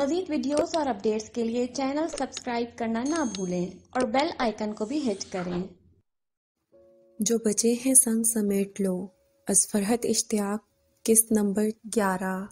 मजीद videos और updates के लिए चैनल सब्सक्राइब करना ना भूलें और बेल आइकन को भी हिट करें। जो बचे हैं संग समेट लो। असफरहत इश्तियाक, किस्त नंबर ग्यारह।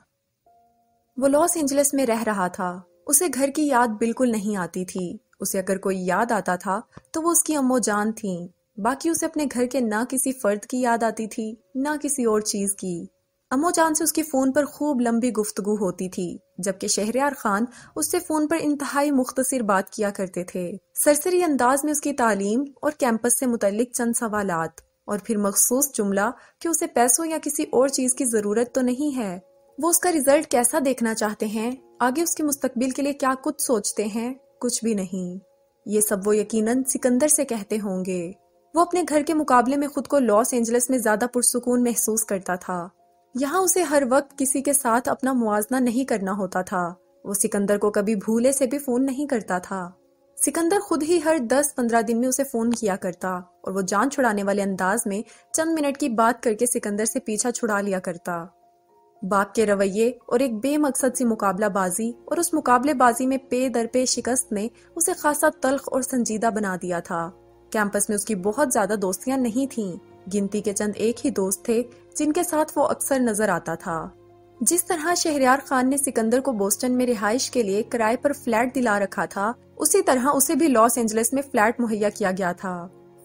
वो लॉस एंजलिस में रह रहा था। उसे घर की याद बिल्कुल नहीं आती थी। उसे अगर कोई याद आता था तो वो उसकी अम्मो जान थी। बाकी उसे अपने घर के ना किसी फर्द की याद आती थी, ना किसी और चीज़ की। अम्मो जान से उसकी फ़ोन पर खूब लंबी गुफ्तगु होती थी, जबकि शहरियार खान उससे फ़ोन पर इंतहाई मुख्तसर बात किया करते थे। सरसरी अंदाज में उसकी तालीम और कैंपस से मुतलिक चंद सवाल और फिर मखसूस जुमला कि उसे पैसों या किसी और चीज़ की ज़रूरत तो नहीं है। वो उसका रिज़ल्ट कैसा देखना चाहते हैं? आगे उसके मुस्तकबिल के लिए क्या कुछ सोचते हैं? कुछ भी नहीं। ये सब वो यकीनन सिकंदर से कहते होंगे। वो अपने घर के मुकाबले में खुद को लॉस एंजलिस में ज़्यादा पुरसकून महसूस करता था। यहाँ उसे हर वक्त किसी के साथ अपना मुआजना नहीं करना होता था। वो सिकंदर को कभी भूले से भी फ़ोन नहीं करता था। सिकंदर खुद ही हर 10-15 दिन में उसे फ़ोन किया करता और वो जान छुड़ाने वाले अंदाज में चंद मिनट की बात करके सिकंदर से पीछा छुड़ा लिया करता। बाप के रवैये और एक बेमकसद सी मुकाबलाबाजी और उस मुकाबलेबाजी में पे दर पे शिकस्त ने उसे खासा तल्ख और संजीदा बना दिया था। कैंपस में उसकी बहुत ज़्यादा दोस्तियाँ नहीं थीं। गिनती के चंद एक ही दोस्त थे जिनके साथ वो अक्सर नज़र आता था। जिस तरह शहरियार खान ने सिकंदर को बोस्टन में रिहाइश के लिए किराए पर फ्लैट दिला रखा था, उसी तरह उसे भी लॉस एंजलिस में फ्लैट मुहैया किया गया था।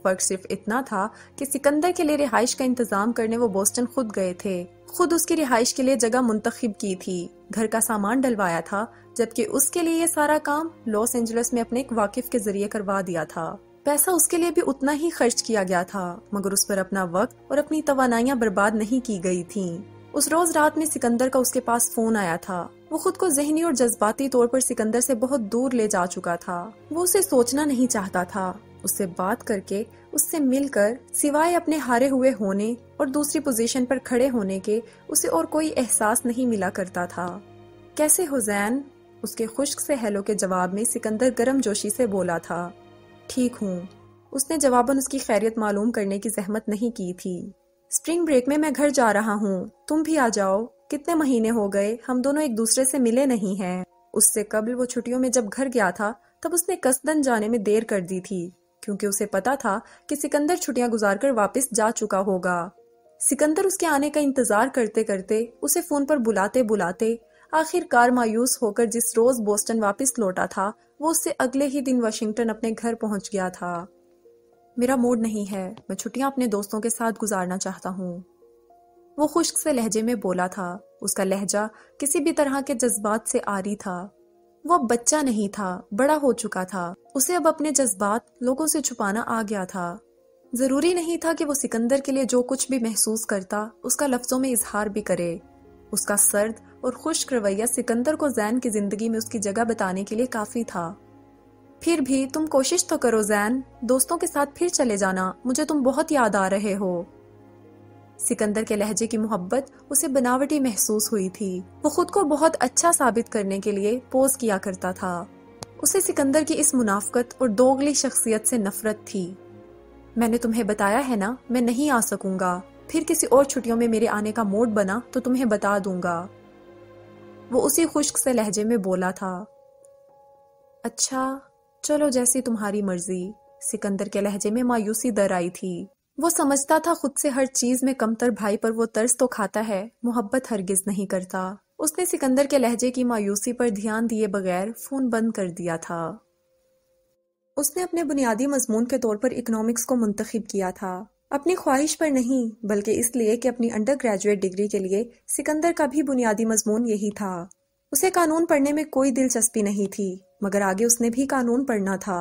फ़र्क सिर्फ़ इतना था कि सिकंदर के लिए रिहाइश का इंतज़ाम करने वो बोस्टन खुद गए थे। खुद उसकी रिहाइश के लिए जगह मुंतखब की थी। घर का सामान डलवाया था, जबकि उसके लिए ये सारा काम लॉस एंजलिस में अपने एक वाकिफ के ज़रिए करवा दिया था। पैसा उसके लिए भी उतना ही खर्च किया गया था, मगर उस पर अपना वक्त और अपनी तवानाइयाँ बर्बाद नहीं की गई थीं। उस रोज रात में सिकंदर का उसके पास फ़ोन आया था। वो खुद को जहनी और जज्बाती तौर पर सिकंदर से बहुत दूर ले जा चुका था। वो उसे सोचना नहीं चाहता था। उससे बात करके, उससे मिलकर, सिवाय अपने हारे हुए होने और दूसरी पोजीशन पर खड़े होने के, उसे और कोई एहसास नहीं मिला करता था। कैसे हो, जैन? उसके खुश्क से हेलो के जवाब में सिकंदर गर्म जोशी से बोला था। ठीक हूँ। उसने जवाबन उसकी खैरियत मालूम करने की जहमत नहीं की थी। स्प्रिंग ब्रेक में मैं घर जा रहा हूँ। तुम भी आ जाओ। कितने महीने हो गए? हम दोनों एक दूसरे से मिले नहीं हैं। उससे कबल वो छुट्टियों में जब घर गया था, तब उसने कसदन जाने में देर कर दी थी, क्योंकि उसे पता था कि सिकंदर छुट्टियाँ गुजारकर वापस जा चुका होगा। सिकंदर उसके आने का इंतज़ार करते करते उसे फ़ोन पर बुलाते बुलाते आखिरकार मायूस होकर जिस रोज बोस्टन वापस लौटा था वो उससे अगले ही दिन वाशिंगटन अपने घर पहुँच गया था। मेरा मूड नहीं है, मैं छुट्टियाँ अपने दोस्तों के साथ गुजारना चाहता हूँ। वो खुश्क से लहजे में बोला था, उसका लहजा किसी भी तरह के जज्बात से आरी था। वो अब बच्चा नहीं था, बड़ा हो चुका था। उसे अब अपने जज्बात लोगों से छुपाना आ गया था। ज़रूरी नहीं था कि वो सिकंदर के लिए जो कुछ भी महसूस करता, उसका लफ्जों में इजहार भी करे। उसका सर्द और खुश्क रवैया सिकंदर को जैन की ज़िंदगी में उसकी जगह बताने के लिए काफ़ी था। फिर भी तुम कोशिश तो करो जैन, दोस्तों के साथ फिर चले जाना, मुझे तुम बहुत याद आ रहे हो। सिकंदर के लहजे की मोहब्बत उसे बनावटी महसूस हुई थी। वो खुद को बहुत अच्छा साबित करने के लिए पोज किया करता था। उसे सिकंदर की इस मुनाफ्कत और दोगली शख्सियत से नफरत थी। मैंने तुम्हें बताया है ना, मैं नहीं आ सकूँगा। फिर किसी और छुट्टियों में मेरे आने का मोड बना तो तुम्हें बता दूँगा। वो उसी खुश्क से लहजे में बोला था अच्छा चलो जैसी तुम्हारी मर्ज़ी। सिकंदर के लहजे में मायूसी दर आई थी। वो समझता था खुद से हर चीज़ में कमतर भाई, पर वो तर्स तो खाता है, मोहब्बत हरगिज नहीं करता। उसने सिकंदर के लहजे की मायूसी पर ध्यान दिए बगैर फ़ोन बंद कर दिया था। उसने अपने बुनियादी मजमून के तौर पर इकोनॉमिक्स को मुंतखब किया था। अपनी ख्वाहिश पर नहीं, बल्कि इसलिए कि अपनी अंडर ग्रेजुएट डिग्री के लिए सिकंदर का भी बुनियादी मजमून यही था। उसे कानून पढ़ने में कोई दिलचस्पी नहीं थी, मगर आगे उसने भी कानून पढ़ना था।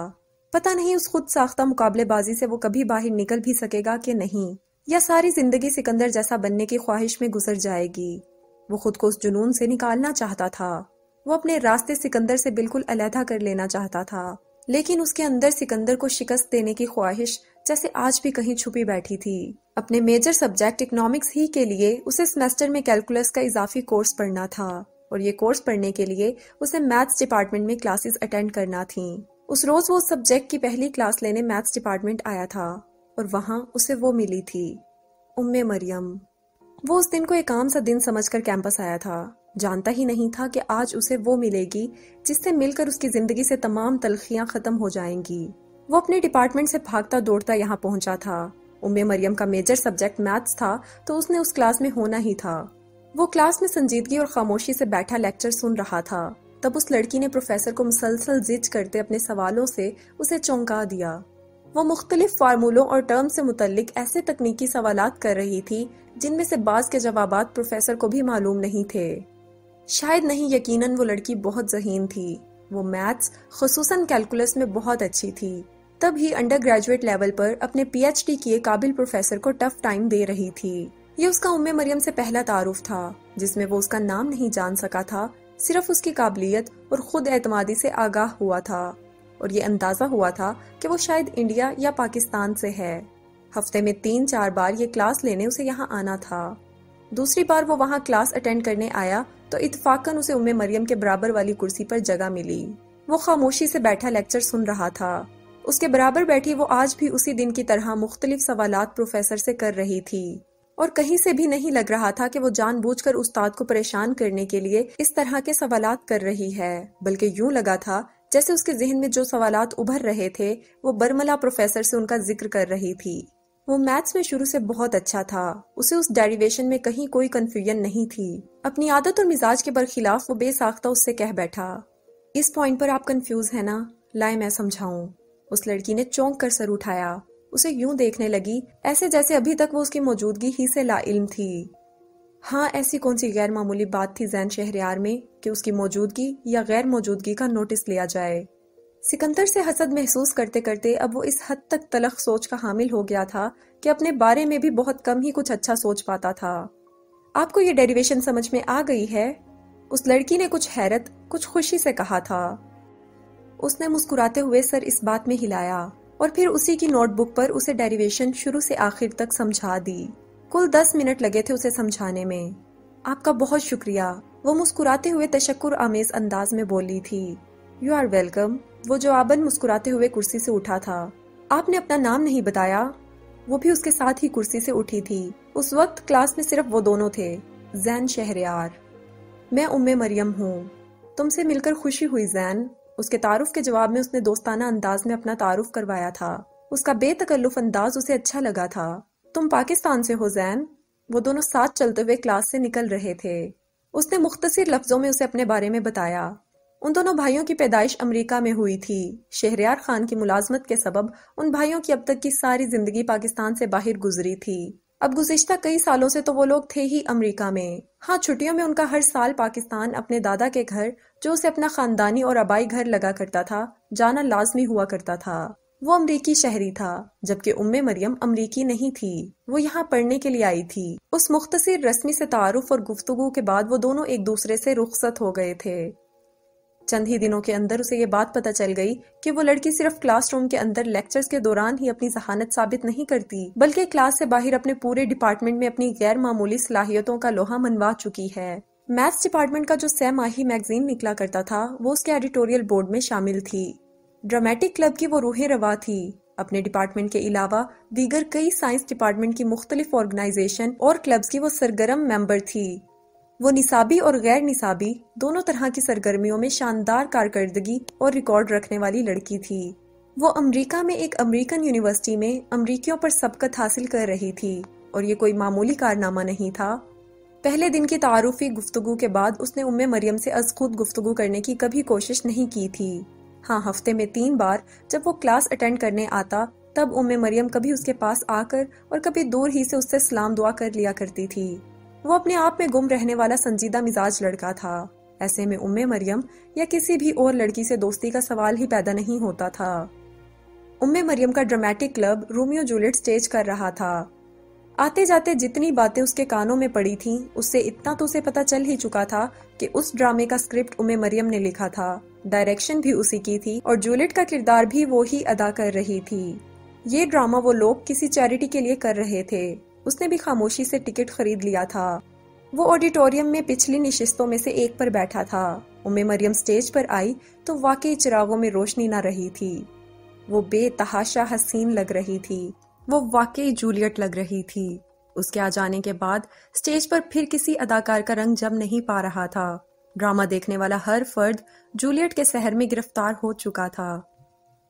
पता नहीं उस खुद साख्ता मुकाबलेबाजी से वो कभी बाहर निकल भी सकेगा कि नहीं, या सारी ज़िंदगी सिकंदर जैसा बनने की ख्वाहिश में गुजर जाएगी। वो खुद को उस जुनून से निकालना चाहता था। वो अपने रास्ते सिकंदर से बिल्कुल अलहदा कर लेना चाहता था। लेकिन उसके अंदर सिकंदर को शिकस्त देने की ख्वाहिश जैसे आज भी कहीं छुपी बैठी थी। अपने मेजर सब्जेक्ट इकोनॉमिक्स ही के लिए उसे सेमेस्टर में कैलकुलस का इजाफी कोर्स पढ़ना था और ये कोर्स पढ़ने के लिए उसे मैथ्स डिपार्टमेंट में क्लासेस अटेंड करना थी। उस रोज वो सब्जेक्ट की पहली क्लास लेने मैथ्स डिपार्टमेंट आया था और वहाँ उसे वो मिली थी। उम्मे मरियम। वो उस दिन को एक आम सा दिन समझकर कैंपस आया था। जानता ही नहीं था कि आज उसे वो मिलेगी जिससे मिलकर उसकी ज़िंदगी से तमाम तलखियाँ खत्म हो जाएँगी। वो अपने डिपार्टमेंट से भागता दौड़ता यहाँ पहुँचा था। उम्मे मरियम का मेजर सब्जेक्ट मैथ्स था तो उसने उस क्लास में होना ही था। वो क्लास में संजीदगी और खामोशी से बैठा लेक्चर सुन रहा था। तब उस लड़की ने प्रोफेसर को मुसलसल जिज करते अपने सवालों से उसे चौंका दिया। वो मुख्तलिफ़ फार्मूलों और टर्म से मुतलिक ऐसे तकनीकी सवाल कर रही थी जिनमें से बाज के जवाब प्रोफेसर को भी मालूम नहीं थे। शायद नहीं, यकीनन वो लड़की बहुत जहीन थी। वो मैथ्स, खसूसन कैलकुलस में बहुत अच्छी थी। तब ही अंडर ग्रेजुएट लेवल पर अपने पीएचडी किए काबिल प्रोफेसर को टफ टाइम दे रही थी। ये उसका उम्मे मरियम से पहला तारुफ था, जिसमें वो उसका नाम नहीं जान सका था, सिर्फ़ उसकी काबिलियत और खुद एतमादी से आगाह हुआ था। और ये अंदाज़ा हुआ था कि वो शायद इंडिया या पाकिस्तान से है। हफ़्ते में तीन चार बार ये क्लास लेने उसे यहाँ आना था। दूसरी बार वो वहाँ क्लास अटेंड करने आया तो इतफाकन उसे उम्मे मरियम के बराबर वाली कुर्सी पर जगह मिली। वो खामोशी से बैठा लेक्चर सुन रहा था। उसके बराबर बैठी वो आज भी उसी दिन की तरह मुख्तलिफ़ सवालात प्रोफेसर से कर रही थी। और कहीं से भी नहीं लग रहा था कि वो जानबूझकर उस्ताद को परेशान करने के लिए इस तरह के सवालात कर रही है। बल्कि यूँ लगा था, जैसे उसके जहन में जो सवालात उभर रहे थे, वो बरमला प्रोफेसर से उनका ज़िक्र कर रही थी। वो मैथ्स में शुरू से बहुत अच्छा था। उसे उस डेरिवेशन में कहीं कोई कंफ्यूजन नहीं थी। अपनी आदत और मिजाज के बरखिलाफ वो बेसाख्ता उससे कह बैठा। इस पॉइंट पर आप कंफ्यूज है ना? लाए मैं समझाऊं। उस लड़की ने चौंक कर सर उठाया। उसे यूँ देखने लगी, ऐसे जैसे अभी तक वो उसकी मौजूदगी ही से लाइल्म थी। हाँ ऐसी कौन सी गैर मामूली बात थी जैन शहरियार में कि उसकी मौजूदगी या गैर मौजूदगी का नोटिस लिया जाए? सिकंदर से हसद महसूस करते करते अब वो इस हद तक तलख सोच का हामिल हो गया था कि अपने बारे में भी बहुत कम ही कुछ अच्छा सोच पाता था। आपको ये डेरिवेशन समझ में आ गई है? उस लड़की ने कुछ हैरत, कुछ खुशी से कहा था। उसने मुस्कुराते हुए सर इस बात में हिलाया और फिर उसी की नोटबुक पर उसे डेरिवेशन शुरू से आखिर तक समझा दी। कुल दस मिनट लगे थे उसे समझाने में। आपका बहुत शुक्रिया। वो मुस्कुराते हुए तशक्र आमेज अंदाज में बोली थी यू आर वेलकम वो जवाबन मुस्कुराते हुए कुर्सी से उठा था। आपने अपना नाम नहीं बताया। वो भी उसके साथ ही कुर्सी से उठी थी। उस वक्त क्लास में सिर्फ़ वो दोनों थे, जैन शहरियार। मैं उम्मे मरियम हूँ। तुमसे मिलकर खुशी हुई, जैन। उसके तारुफ के जवाब में उसने दोस्ताना अंदाज में अपना तारुफ करवाया था। उसका बेतकल्लुफ अंदाज उसे अच्छा लगा था। तुम पाकिस्तान से हो, जैन। वो दोनों साथ चलते हुए क्लास से निकल रहे थे। उसने मुख्तसर लफ्जों में उसे अपने बारे में बताया। उन दोनों भाइयों की पैदाइश अमेरिका में हुई थी। शहरियार खान की मुलाजमत के सबब उन भाइयों की अब तक की सारी ज़िंदगी पाकिस्तान से बाहर गुजरी थी। अब गुजश्ता कई सालों से तो वो लोग थे ही अमेरिका में। हाँ छुट्टियों में उनका हर साल पाकिस्तान अपने दादा के घर, जो उसे अपना खानदानी और आबाई घर लगा करता था, जाना लाजमी हुआ करता था। वो अमरीकी शहरी था, जबकि उम्मे मरियम अमरीकी नहीं थी। वो यहाँ पढ़ने के लिए आई थी। उस मुख्तसर रस्मी से तारुफ और गुफ्तगु के बाद वो दोनों एक दूसरे से रुखसत हो गए थे। चंद ही दिनों के अंदर उसे ये बात पता चल गई कि वो लड़की सिर्फ़ क्लासरूम के अंदर लेक्चर्स के दौरान ही अपनी जहानत साबित नहीं करती, बल्कि क्लास से बाहर अपने पूरे डिपार्टमेंट में अपनी गैर मामूली सलाहियतों का लोहा मनवा चुकी है। मैथ्स डिपार्टमेंट का जो सह माही मैगजीन निकला करता था, वो उसके एडिटोरियल बोर्ड में शामिल थी। ड्रामेटिक क्लब की वो रूह रवा थी। अपने डिपार्टमेंट के अलावा दीगर कई साइंस डिपार्टमेंट की मुख्तलिफ़ ऑर्गेनाइजेशन और क्लब्स की वो सरगर्म मेंबर थी। वो निसाबी और गैर निसाबी दोनों तरह की सरगर्मियों में शानदार कारकर्दगी और रिकॉर्ड रखने वाली लड़की थी। वो अमेरिका में एक अमेरिकन यूनिवर्सिटी में अमरीकियों पर सबकत हासिल कर रही थी और ये कोई मामूली कारनामा नहीं था। पहले दिन की तारुफी गुफ्तगु के बाद उसने उम्मे मरियम से अज खुद गुफ्तगु करने की कभी कोशिश नहीं की थी। हाँ हफ़्ते में तीन बार जब वो क्लास अटेंड करने आता, तब उम्मे मरियम कभी उसके पास आकर और कभी दूर ही से उससे सलाम दुआ कर लिया करती थी। वो अपने आप में गुम रहने वाला संजीदा मिजाज लड़का था। ऐसे में उम्मे मरियम या किसी भी और लड़की से दोस्ती का सवाल ही पैदा नहीं होता था। उम्मे मरियम का dramatic club Romeo Juliet stage कर रहा था। आते जाते जितनी बातें उसके कानों में पड़ी थीं, उससे इतना तो उसे पता चल ही चुका था कि उस ड्रामे का स्क्रिप्ट उम्मे मरियम ने लिखा था। डायरेक्शन भी उसी की थी और जूलियट का किरदार भी वो ही अदा कर रही थी। ये ड्रामा वो लोग किसी चैरिटी के लिए कर रहे थे। उसने भी खामोशी से टिकट खरीद लिया था। वो ऑडिटोरियम में पिछली निशिस्तों में से एक पर बैठा था। उम्मे मरियम स्टेज पर आई तो वाकई चिरागों में रोशनी ना रही थी। वो बेतहाशा हसीन लग रही थी। वो वाकई जूलियट लग रही थी। उसके आ जाने के बाद स्टेज पर फिर किसी अदाकार का रंग जम नहीं पा रहा था। ड्रामा देखने वाला हर फर्द जूलियट के शहर में गिरफ़्तार हो चुका था।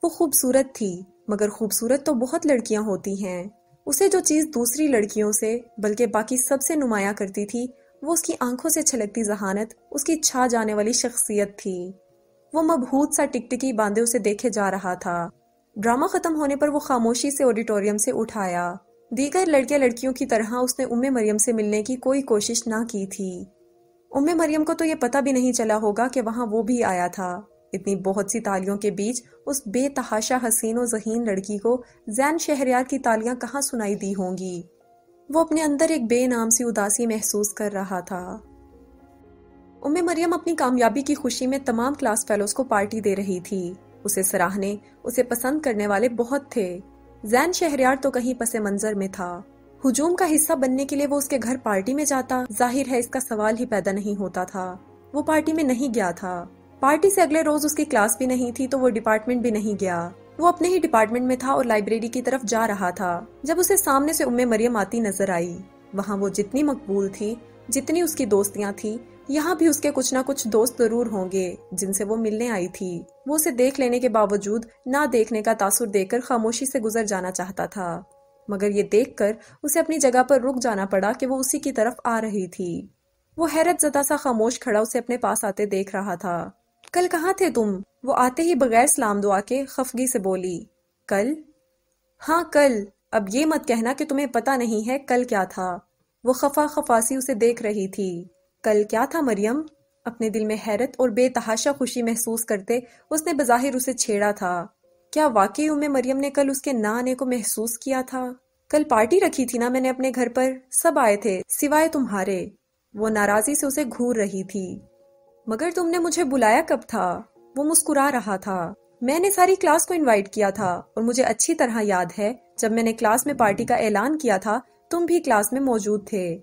वो खूबसूरत थी, मगर खूबसूरत तो बहुत लड़कियाँ होती हैं। उसे जो चीज़ दूसरी लड़कियों से, बल्कि बाकी सबसे नुमाया करती थी, वो उसकी आँखों से छलकती जहानत, उसकी छा जाने वाली शख्सियत थी। वो मबहूत सा टिकटिकी बांधे उसे देखे जा रहा था। ड्रामा खत्म होने पर वो खामोशी से ऑडिटोरियम से उठाया। दीगर लड़के लड़कियों की तरह उसने उम्मे मरियम से मिलने की कोई कोशिश ना की थी। उम्मे मरियम को तो ये पता भी नहीं चला होगा कि वहाँ वो भी आया था। इतनी बहुत सी तालियों के बीच उस बेतहाशा हसीन और जहीन लड़की को जैन शहरियार की तालियाँ कहाँ सुनाई दी होंगी? वो अपने अंदर एक बेनाम सी उदासी महसूस कर रहा था। उम्मे मरियम अपनी कामयाबी की खुशी में तमाम क्लास फेलोज को पार्टी दे रही थी। उसे सराहने, उसे पसंद करने वाले बहुत थे। जैन शहरियार तो कहीं पसे मंजर में था। हुजूम का हिस्सा बनने के लिए वो उसके घर पार्टी में जाता। ज़ाहिर है इसका सवाल ही पैदा नहीं होता था। वो पार्टी में नहीं गया था। पार्टी से अगले रोज उसकी क्लास भी नहीं थी तो वो डिपार्टमेंट भी नहीं गया। वो अपने ही डिपार्टमेंट में था और लाइब्रेरी की तरफ़ जा रहा था, जब उसे सामने से उम्मे मरियम आती नज़र आई। वहाँ वो जितनी मकबूल थी, जितनी उसकी दोस्तियाँ थी, यहाँ भी उसके कुछ ना कुछ दोस्त ज़रूर होंगे, जिनसे वो मिलने आई थी। वो उसे देख लेने के बावजूद ना देखने का तासुर देकर खामोशी से गुजर जाना चाहता था। मगर ये देखकर उसे अपनी जगह पर रुक जाना पड़ा कि वो उसी की तरफ़ आ रही थी। वो हैरत जदा सा खामोश खड़ा उसे अपने पास आते देख रहा था। कल कहाँ थे तुम? वो आते ही बगैर सलाम दुआ के खफगी से बोली, कल? हाँ कल। अब ये मत कहना कि तुम्हें पता नहीं है कल क्या था। वो खफा खफासी उसे देख रही थी। कल क्या था, मरियम? अपने दिल में हैरत और बेतहाशा खुशी महसूस करते उसने बजाहिर उसे छेड़ा था। क्या वाकई उम्मे मरियम ने कल उसके ना आने को महसूस किया था? कल पार्टी रखी थी ना मैंने अपने घर पर? सब आए थे, सिवाय तुम्हारे। वो नाराजी से उसे घूर रही थी। मगर तुमने मुझे बुलाया कब था? वो मुस्कुरा रहा था। मैंने सारी क्लास को इनवाइट किया था और मुझे अच्छी तरह याद है, जब मैंने क्लास में पार्टी का ऐलान किया था, तुम भी क्लास में मौजूद थे।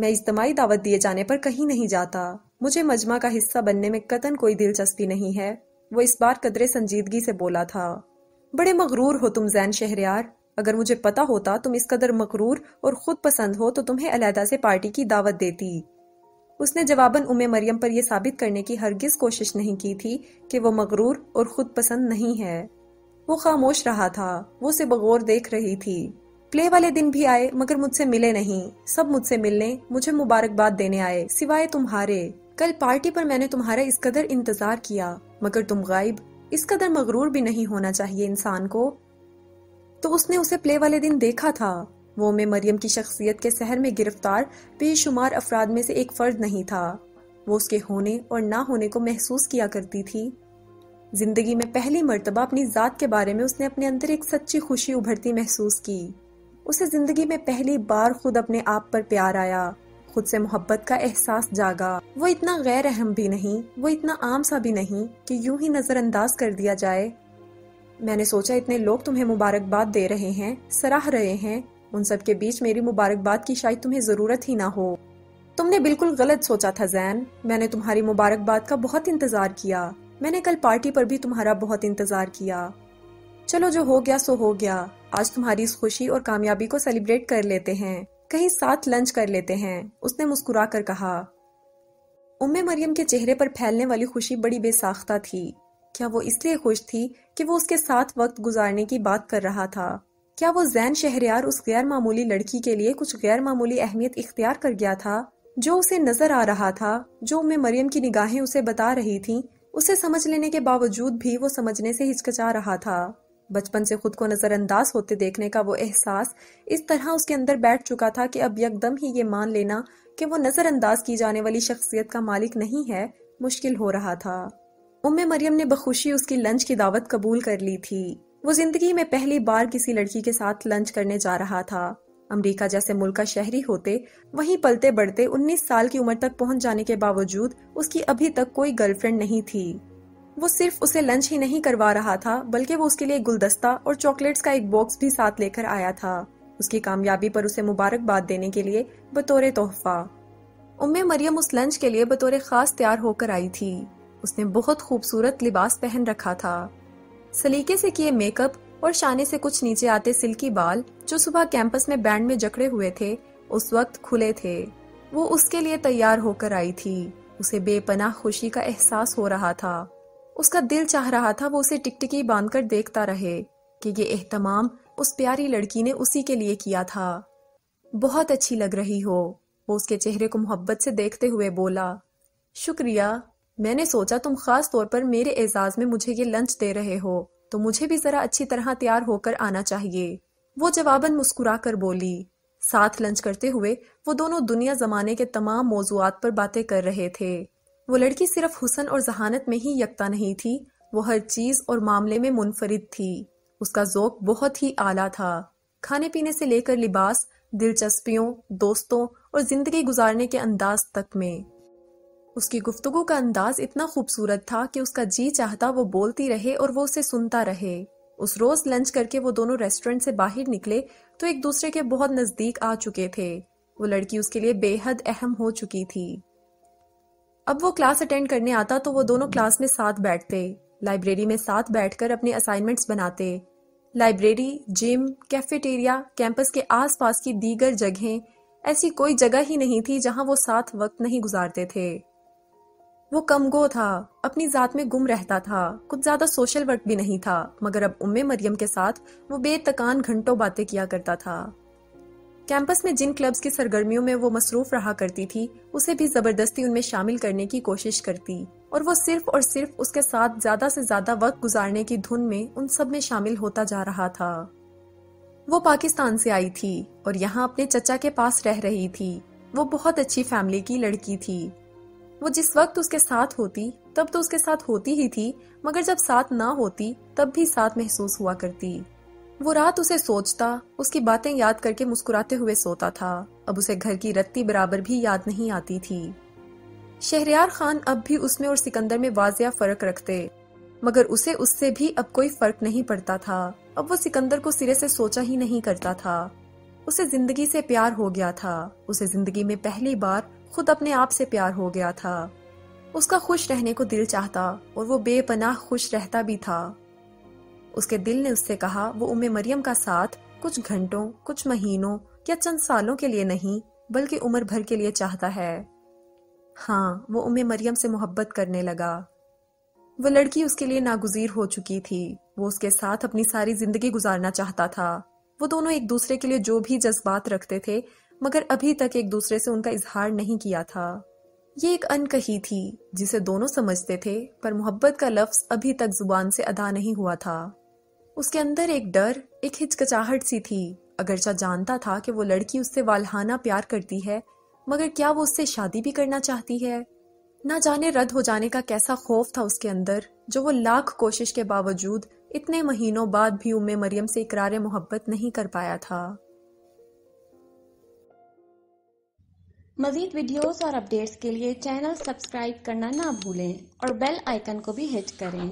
मैं इज्तमाही दावत दिए जाने पर कहीं नहीं जाता। मुझे मजमा का हिस्सा बनने में कतन कोई दिलचस्पी नहीं है, वो इस बार कदरे संजीदगी से बोला था। बड़े मगरूर हो तुम जैन शहरियार। अगर मुझे पता होता तुम इस कदर मकरूर और खुद पसंद हो तो तुम्हें अलहदा से पार्टी की दावत देती। उसने जवाबन उमे मरियम पर यह साबित करने की हरगिज कोशिश नहीं की थी कि वो मगरूर और खुद पसंद नहीं है। वो खामोश रहा था, वो उसे बगौर देख रही थी। प्ले वाले दिन भी आए, मगर मुझसे मिले नहीं। सब मुझसे मिलने, मुझे मुबारकबाद देने आए, सिवाय तुम्हारे। कल पार्टी पर मैंने तुम्हारा इस कदर इंतज़ार किया, मगर तुम गायब। इस कदर मगरूर भी नहीं होना चाहिए इंसान को। तो उसने उसे प्ले वाले दिन देखा था। वो में मरियम की शख्सियत के शहर में गिरफ़्तार, बेशुमार अफराद में से एक फर्द नहीं था। वो उसके होने और ना होने को महसूस किया करती थी। ज़िंदगी में पहली मर्तबा अपनी जात के बारे में उसने अपने अंदर एक सच्ची खुशी उभरती महसूस की। उसे ज़िंदगी में पहली बार खुद अपने आप पर प्यार आया। खुद से मोहब्बत का एहसास जागा। वो इतना गैर अहम भी नहीं, वो इतना आम सा भी नहीं कि यूँ ही नजरअंदाज कर दिया जाए। मैंने सोचा, इतने लोग तुम्हें मुबारकबाद दे रहे हैं, सराह रहे हैं उन सब के बीच मेरी मुबारकबाद की शायद तुम्हें ज़रूरत ही ना हो। तुमने बिल्कुल गलत सोचा था, जैन। मैंने तुम्हारी मुबारकबाद का बहुत इंतज़ार किया। मैंने कल पार्टी पर भी तुम्हारा बहुत इंतज़ार किया। चलो, जो हो गया सो हो गया। आज तुम्हारी इस खुशी और कामयाबी को सेलिब्रेट कर लेते हैं। कहीं साथ लंच कर लेते हैं, उसने मुस्कुरा कर कहा। उम्मे मरियम के चेहरे पर फैलने वाली खुशी बड़ी बेसाख्ता थी। क्या वो इसलिए खुश थी कि वो उसके साथ वक्त गुजारने की बात कर रहा था? क्या वो जैन शहरियार उस गैर मामूली लड़की के लिए कुछ गैर मामूली अहमियत इख्तियार कर गया था? जो उसे नज़र आ रहा था, जो उम्मे मरियम की निगाहें उसे बता रही थी, उसे समझ लेने के बावजूद भी वो समझने से हिचकचा रहा था। बचपन से खुद को नजरअंदाज होते देखने का वो एहसास इस तरह उसके अंदर बैठ चुका था कि अब यकदम ही ये मान लेना कि वो नजरअंदाज की जाने वाली शख्सियत का मालिक नहीं है, मुश्किल हो रहा था। उम्मे मरियम ने बखुशी उसकी लंच की दावत कबूल कर ली थी। वो ज़िंदगी में पहली बार किसी लड़की के साथ लंच करने जा रहा था। अमेरिका जैसे मुल्क का शहरी होते, वहीं पलते बढ़ते 19 साल की उम्र तक पहुँच जाने के बावजूद उसकी अभी तक कोई गर्लफ्रेंड नहीं थी। वो सिर्फ़ उसे लंच ही नहीं करवा रहा था, बल्कि वो उसके लिए गुलदस्ता और चॉकलेट्स का एक बॉक्स भी साथ लेकर आया था। उसकी कामयाबी पर उसे मुबारकबाद देने के लिए बतौर तोहफा। उम्मे मरियम उस लंच के लिए बतौर खास तैयार होकर आई थी। उसने बहुत खूबसूरत लिबास पहन रखा था। सलीके से किए मेकअप और शाने से कुछ नीचे आते सिल्की बाल, जो सुबह कैंपस में बैंड में जकड़े हुए थे, उस वक्त खुले थे। वो उसके लिए तैयार होकर आई थी। उसे बेपनाह खुशी का एहसास हो रहा था। उसका दिल चाह रहा था वो उसे टिकटिकी बांधकर देखता रहे कि ये एहतमाम उस प्यारी लड़की ने उसी के लिए किया था। बहुत अच्छी लग रही हो, वो उसके चेहरे को मोहब्बत से देखते हुए बोला, शुक्रिया मैंने सोचा तुम खास तौर पर मेरे एजाज में मुझे ये लंच दे रहे हो तो मुझे भी जरा अच्छी तरह तैयार होकर आना चाहिए। वो जवाबन मुस्कुरा कर बोली, साथ लंच करते हुए वो दोनों दुनिया जमाने के तमाम मौजुआत पर बातें कर रहे थे। वो लड़की सिर्फ़ हुसन और जहानत में ही यकता नहीं थी, वो हर चीज़ और मामले में मुनफरिद थी। उसका जोक बहुत ही आला था। खाने पीने से लेकर लिबास, दिलचस्पियों, दोस्तों और ज़िंदगी गुजारने के अंदाज तक में। उसकी गुफ्तगु का अंदाज इतना खूबसूरत था कि उसका जी चाहता वो बोलती रहे और वो उसे सुनता रहे। उस रोज लंच करके वो दोनों रेस्टोरेंट से बाहर निकले तो एक दूसरे के बहुत नज़दीक आ चुके थे। वो लड़की उसके लिए बेहद अहम हो चुकी थी। अब वो क्लास अटेंड करने आता तो वो दोनों क्लास में साथ बैठते, लाइब्रेरी में साथ बैठकर अपने असाइनमेंट्स बनाते। लाइब्रेरी, जिम, कैफेटेरिया, कैंपस के आसपास की दीगर जगहें, ऐसी कोई जगह ही नहीं थी जहाँ वो साथ वक्त नहीं गुजारते थे। वो कमगो था, अपनी जात में गुम रहता था, कुछ ज़्यादा सोशल वर्क भी नहीं था, मगर अब उम्मे मरियम के साथ वो बेतकान घंटों बातें किया करता था। कैंपस में जिन क्लब्स की सरगर्मियों में वो मसरूफ रहा करती थी, उसे भी ज़बरदस्ती उनमें शामिल करने की कोशिश करती। और वो सिर्फ़ और सिर्फ़ उसके साथ ज़्यादा से ज़्यादा वक्त गुजारने की धुन में उन सब में शामिल होता जा रहा था। वो पाकिस्तान से आई थी और यहाँ अपने चचा के पास रह रही थी। वो बहुत अच्छी फैमिली की लड़की थी। वो जिस वक्त उसके साथ होती, तब तो उसके साथ होती ही थी, मगर जब साथ ना होती, तब भी साथ महसूस हुआ करती। वो रात उसे सोचता, उसकी बातें याद करके मुस्कुराते हुए सोता था। अब उसे घर की रत्ती बराबर भी याद नहीं आती थी। शहरियार खान अब भी उसमें और सिकंदर में वाजिया फ़र्क रखते, मगर उसे उससे भी अब कोई फ़र्क नहीं पड़ता था। अब वो सिकंदर को सिरे से सोचा ही नहीं करता था। उसे ज़िंदगी से प्यार हो गया था। उसे ज़िंदगी में पहली बार खुद अपने आप से प्यार हो गया था। उसका खुश रहने को दिल चाहता और वो बेपनाह खुश रहता भी था। उसके दिल ने उससे कहा, वो उम्मे मरियम का साथ कुछ घंटों, कुछ महीनों या चंद सालों के लिए नहीं, बल्कि उम्र भर के लिए चाहता है। हाँ वो उम्मे मरियम से मोहब्बत करने लगा। वो लड़की उसके लिए नागुजीर हो चुकी थी। वो उसके साथ अपनी सारी ज़िंदगी गुजारना चाहता था। वो दोनों एक दूसरे के लिए जो भी जज्बात रखते थे मगर अभी तक एक दूसरे से उनका इजहार नहीं किया था। ये एक अनकही थी, जिसे दोनों समझते थे, पर मोहब्बत का लफ्ज अभी तक ज़ुबान से अदा नहीं हुआ था। उसके अंदर एक डर, एक हिचकचाहट सी थी। अगरचा जानता था कि वो लड़की उससे वालहाना प्यार करती है, मगर क्या वो उससे शादी भी करना चाहती है? ना जाने रद्द हो जाने का कैसा खौफ था उसके अंदर, जो वो लाख कोशिश के बावजूद इतने महीनों बाद भी उम्मे मरियम से इकरार मोहब्बत नहीं कर पाया था। मजीद वीडियोस और अपडेट्स के लिए चैनल सब्सक्राइब करना ना भूलें और बेल आइकन को भी हिट करें।